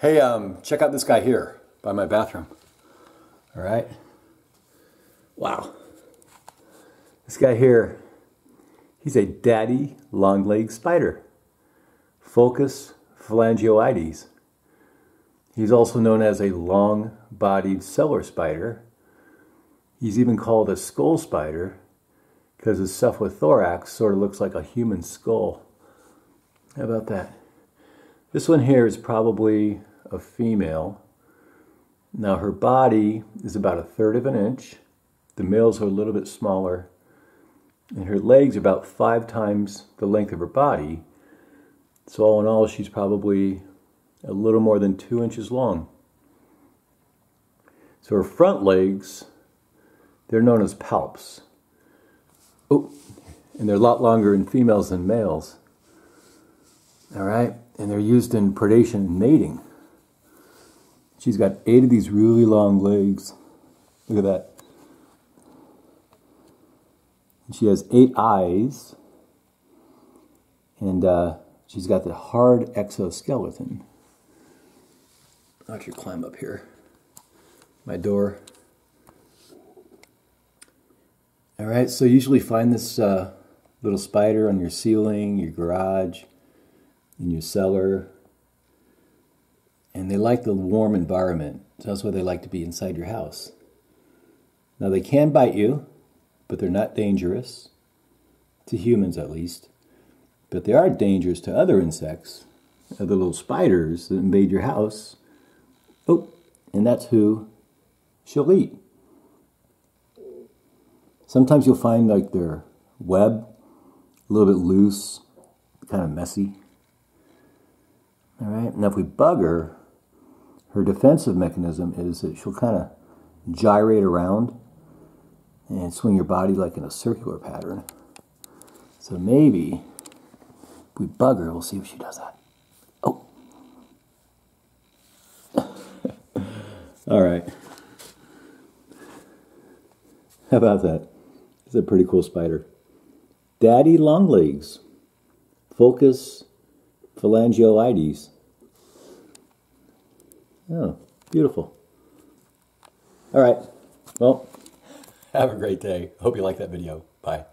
Hey, um, check out this guy here by my bathroom. All right. Wow. This guy here, he's a daddy long leg spider. Pholcus phalangioides. He's also known as a long bodied cellar spider. He's even called a skull spider because his cephalothorax sort of looks like a human skull. How about that? This one here is probably a female. Now her body is about a third of an inch. The males are a little bit smaller. And her legs are about five times the length of her body. So all in all, she's probably a little more than two inches long. So her front legs, they're known as palps. Oh, and they're a lot longer in females than males. All right, and they're used in predation and mating. She's got eight of these really long legs. Look at that. And she has eight eyes, and uh, she's got the hard exoskeleton. I'll you climb up here. My door. All right, so usually find this uh, little spider on your ceiling, your garage, in your cellar. And they like the warm environment. So that's why they like to be inside your house. Now they can bite you, but they're not dangerous. To humans at least. But they are dangerous to other insects, other little spiders that invade your house. Oh, and that's who she'll eat. Sometimes you'll find like their web a little bit loose, kind of messy. All right, now if we bug her, her defensive mechanism is that she'll kind of gyrate around and swing your body like in a circular pattern. So maybe if we bug her, we'll see if she does that. Oh. All right. How about that? It's a pretty cool spider. Daddy longlegs. Pholcus phalangioides. Oh, beautiful. All right. Well, have a great day. Hope you like that video. Bye.